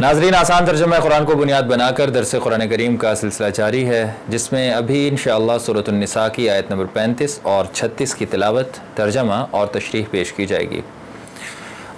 नाजरीन आसान तर्जमा कुरान को बुनियाद बनाकर दरस कुरान करीम का सिलसिला जारी है जिसमें अभी इन सूरतनिसा की आयत नंबर 35 और 36 की तिलावत तर्जमा और तशरीह पेश की जाएगी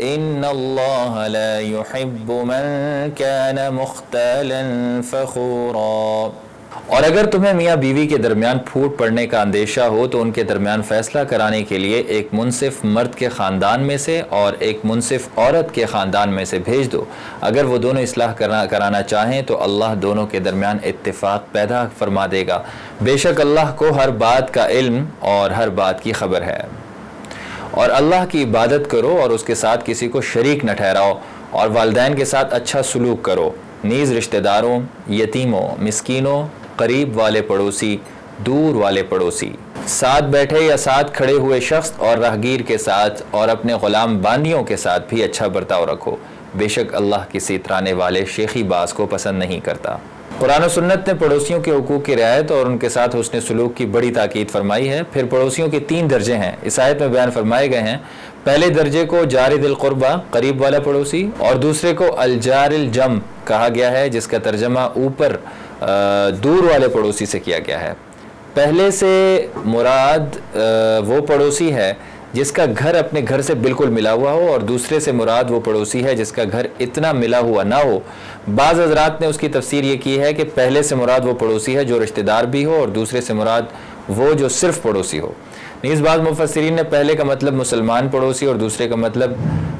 वलजार जुनुब वस्साहिब बिलजंब वबनिस्सबील वमा मलकत ऐमानुकुम और अगर तुम्हें मियाँ बीवी के दरमियान फूट पड़ने का अंदेशा हो तो उनके दरमियान फ़ैसला कराने के लिए एक मुनसिफ मर्द के ख़ानदान में से और एक मुनसिफ औरत के ख़ानदान में से भेज दो। अगर वो दोनों इसलाह करा, कराना चाहें तो अल्लाह दोनों के दरमियान इत्तेफाक पैदा फरमा देगा। बेशक अल्लाह को हर बात का इल्म और हर बात की खबर है। और अल्लाह की इबादत करो और उसके साथ किसी को शरीक न ठहराओ और वालदेन के साथ अच्छा सलूक करो। नीज़ रिश्तेदारों, यतीमों, मिसकीनों, करीब वाले पड़ोसी, दूर वाले पड़ोसी। साथ बैठे या साथ खड़े हुए शख्स और राहगीर के साथ और अपने ग़ुलाम बांदियों के साथ भी अच्छा बर्ताव रखो। बेशक अल्लाह किसी तराने वाले शेखी बाज को पसंद नहीं करता। कुरान सुन्नत ने पड़ोसियों के हकूक़ की रियायत और उनके साथ उसने सलूक की बड़ी ताकीद फरमाई है। फिर पड़ोसियों के तीन दर्जे हैं। इस आयत में बयान फरमाए गए हैं, पहले दर्जे को जार दिल क़ुरबा करीब वाला पड़ोसी, और दूसरे को अलजार जम कहा गया है, जिसका तर्जमा ऊपर दूर वाले पड़ोसी से किया गया है। पहले से मुराद वो पड़ोसी है जिसका घर अपने घर से बिल्कुल मिला हुआ हो और दूसरे से मुराद वो पड़ोसी है जिसका घर इतना मिला हुआ ना हो। बाज़ हजरात ने उसकी तफसीर ये की है कि पहले से मुराद वो पड़ोसी है जो रिश्तेदार भी हो और दूसरे से मुराद वो जो सिर्फ़ पड़ोसी हो। नीज़ बाज़ मुफसरीन ने पहले का मतलब मुसलमान पड़ोसी और दूसरे का मतलब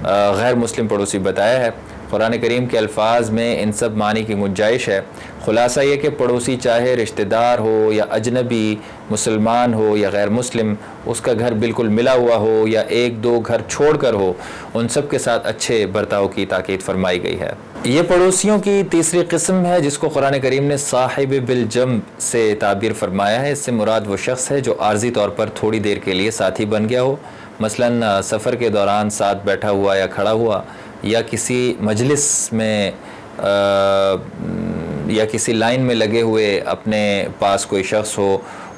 गैर मुस्लिम पड़ोसी बताया है। कुरान करीम के अल्फाज में इन सब मानी की गुंजाइश है। ख़ुलासा ये कि पड़ोसी चाहे रिश्तेदार हो या अजनबी, मुसलमान हो या गैर मुस्लिम, उसका घर बिल्कुल मिला हुआ हो या एक दो घर छोड़ कर हो, उन सब के साथ अच्छे बर्ताव की ताकीद फरमाई गई है। ये पड़ोसियों की तीसरी किस्म है, जिसको कुरान करीम ने साहिब बिलजम से ताबीर फरमाया है। इससे मुराद वो शख्स है जो आर्जी तौर पर थोड़ी देर के लिए साथी बन गया हो। मसलन सफ़र के दौरान साथ बैठा हुआ या खड़ा हुआ या किसी मजलिस में आ, या किसी लाइन में लगे हुए अपने पास कोई शख्स हो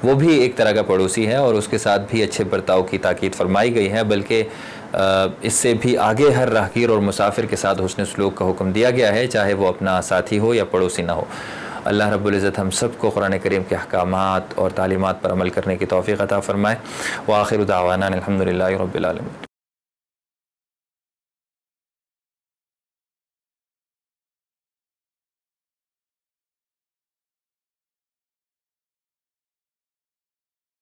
वो भी एक तरह का पड़ोसी है और उसके साथ भी अच्छे बर्ताव की ताकीद फरमाई गई है बल्कि इससे भी आगे हर राहगीर और मुसाफिर के साथ हुसन सलूक का हुक्म दिया गया है चाहे वो अपना साथी हो या पड़ोसी ना हो। अल्लाह रब्ज़त हम सबको कुरान करीम के अहकाम और तालीमत पर अमल करने की तोफ़ी अता फ़रमाए। व आखिर दावाना अलहमदिल्ला रबालम